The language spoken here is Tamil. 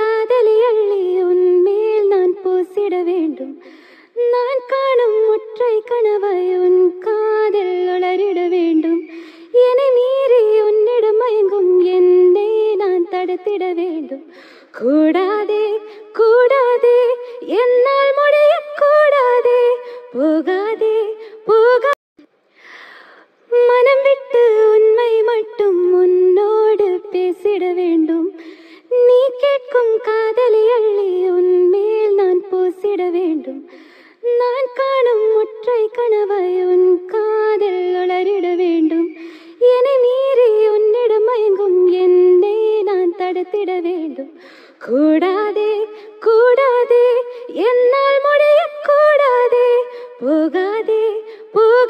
காதலி அள்ளி உன்மேல் நான் பூசிட வேண்டும். நான் காணும் ஒற்றை கனவை உன் காதல் உளரிட வேண்டும். என்னை மீறி உன்னிடம் மயங்கும் என்னை நான் தடுத்திட வேண்டும். கூடாதே கூடாதே என்னால் முடிய கூடாதே. போகாதே போகா. மனம் விட்டு உண்மை மட்டும் உன்னோடு பேசிட வேண்டும். நீ கேட்ட வேண்டும். நான் காணும் ஒற்றை கனவை உன் காதில் உளரிட வேண்டும். என்னை மீறி உன்னிடம் மயங்கும் என்னை நான் தடுத்திட வேண்டும். கூடாதே கூடாதே என்னால் முடிய கூடாதே போகாதே போகா